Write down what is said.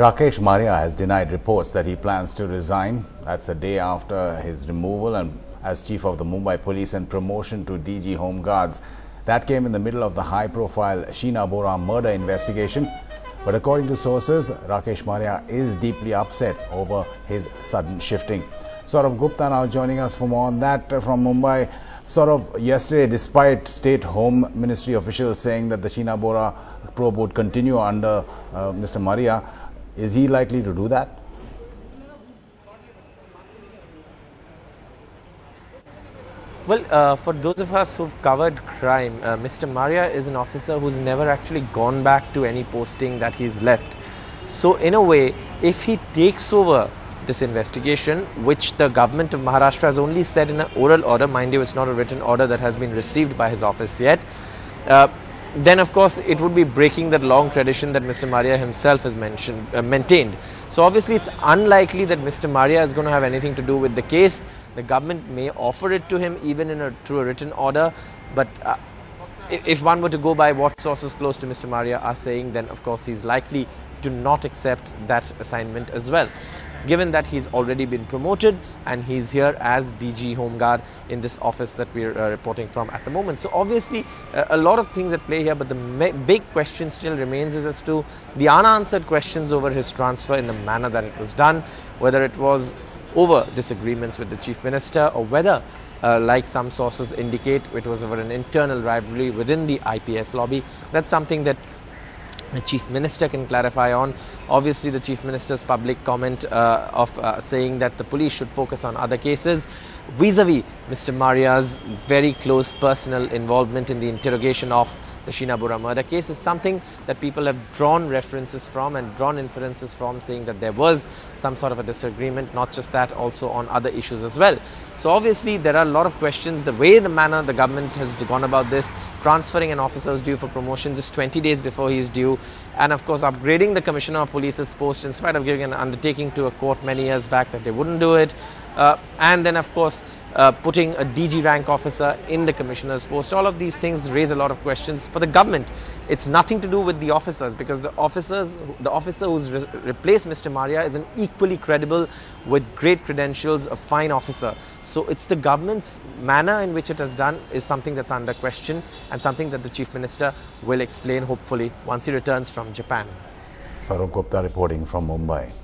Rakesh Maria has denied reports that he plans to resign. That's a day after his removal and as chief of the Mumbai police and promotion to DG Home Guards. That came in the middle of the high-profile Sheena Bora murder investigation. But according to sources, Rakesh Maria is deeply upset over his sudden shifting. Saurabh Gupta now joining us for more on that from Mumbai. Of yesterday, despite State Home Ministry officials saying that the Sheena Bora probe would continue under uh, Mr. Maria, is he likely to do that? Well, uh, for those of us who've covered crime, uh, Mr. Maria is an officer who's never actually gone back to any posting that he's left. So, in a way, if he takes over this investigation, which the government of Maharashtra has only said in an oral order, mind you, it's not a written order that has been received by his office yet. Uh, then of course it would be breaking that long tradition that Mr. Maria himself has mentioned, uh, maintained. So obviously it's unlikely that Mr. Maria is going to have anything to do with the case. The government may offer it to him even in a, through a written order, but uh, if one were to go by what sources close to Mr. Maria are saying, then of course he's likely to not accept that assignment as well given that he's already been promoted and he's here as DG Home Guard in this office that we're uh, reporting from at the moment. So obviously uh, a lot of things at play here, but the big question still remains is as to the unanswered questions over his transfer in the manner that it was done, whether it was over disagreements with the Chief Minister or whether uh, like some sources indicate, it was over an internal rivalry within the IPS lobby. That's something that the chief minister can clarify on. Obviously, the chief minister's public comment uh, of uh, saying that the police should focus on other cases vis-a-vis Mr. Maria's very close personal involvement in the interrogation of the Sheena Bora murder case is something that people have drawn references from and drawn inferences from saying that there was some sort of a disagreement, not just that, also on other issues as well. So obviously there are a lot of questions, the way, the manner the government has gone about this, transferring an officer who's due for promotion just 20 days before he is due, and of course upgrading the Commissioner of Police's post in spite of giving an undertaking to a court many years back that they wouldn't do it. Uh, and then of course uh, putting a DG rank officer in the commissioner's post. All of these things raise a lot of questions for the government. It's nothing to do with the officers because the officers, the officer who's re replaced Mr. Maria is an equally credible, with great credentials, a fine officer. So it's the government's manner in which it has done is something that's under question and something that the chief minister will explain hopefully once he returns from Japan. Saurabh Gupta reporting from Mumbai.